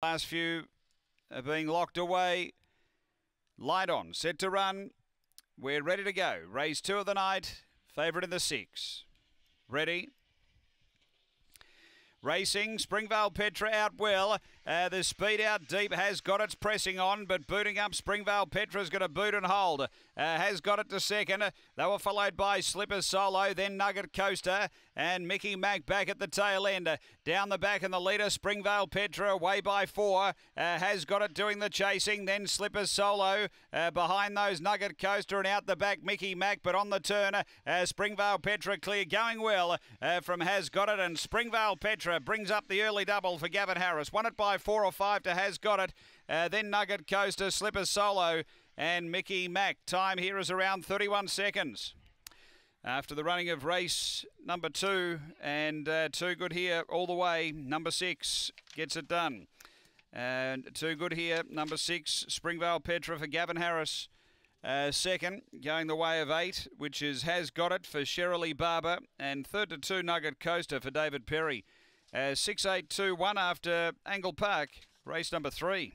Last few are being locked away. Light on, set to run. We're ready to go. Race two of the night. Favourite in the six. Ready. Racing, Springvale Petra out well. Uh, the speed out deep has got its pressing on, but booting up Springvale Petra's got to boot and hold. Uh, has got it to second. They were followed by Slipper Solo, then Nugget Coaster, and Mickey Mac back at the tail end. Uh, down the back in the leader, Springvale Petra away by four. Uh, has got it doing the chasing, then Slipper Solo uh, behind those Nugget Coaster and out the back Mickey Mac, but on the turn, uh, Springvale Petra clear going well from Has Got It and Springvale Petra brings up the early double for Gavin Harris. Won it by four or five to Has Got It. Uh, then Nugget Coaster, Slipper Solo, and Mickey Mac. Time here is around 31 seconds. After the running of race number two, and uh, too good here all the way. Number six gets it done. And too good here, number six, Springvale Petra for Gavin Harris. Uh, second, going the way of eight, which is Has Got It for Shirley Barber. And third to two, Nugget Coaster for David Perry. Uh, 6 8 2 1 after Angle Park, race number three.